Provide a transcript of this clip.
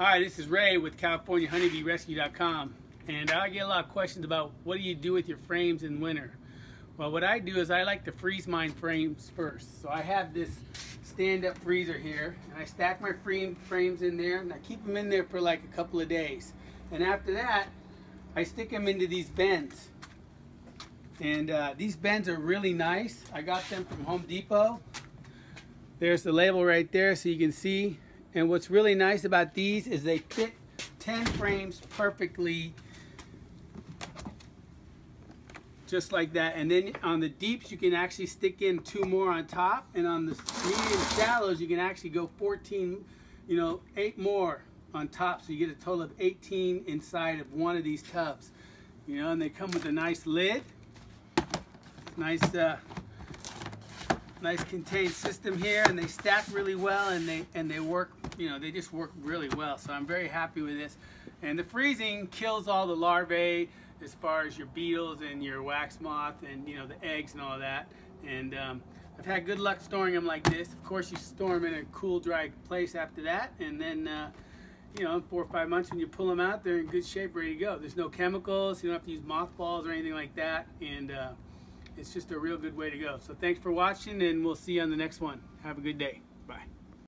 Hi, this is Ray with CaliforniaHoneybeeRescue.com and I get a lot of questions about what do you do with your frames in winter. Well, what I do is I like to freeze mine frames first. So I have this stand-up freezer here and I stack my frame frames in there and I keep them in there for like a couple of days. And after that, I stick them into these bins. And uh, these bins are really nice. I got them from Home Depot. There's the label right there so you can see and what's really nice about these is they fit 10 frames perfectly just like that. And then on the deeps, you can actually stick in two more on top. And on the medium shallows, you can actually go 14, you know, eight more on top. So you get a total of 18 inside of one of these tubs. You know, and they come with a nice lid. Nice uh, nice contained system here and they stack really well and they and they work you know they just work really well so I'm very happy with this. And the freezing kills all the larvae as far as your beetles and your wax moth and you know the eggs and all that. And um, I've had good luck storing them like this. Of course you store them in a cool dry place after that and then uh, you know four or five months when you pull them out they're in good shape ready to go. There's no chemicals you don't have to use mothballs or anything like that and uh, it's just a real good way to go. So thanks for watching and we'll see you on the next one. Have a good day. Bye.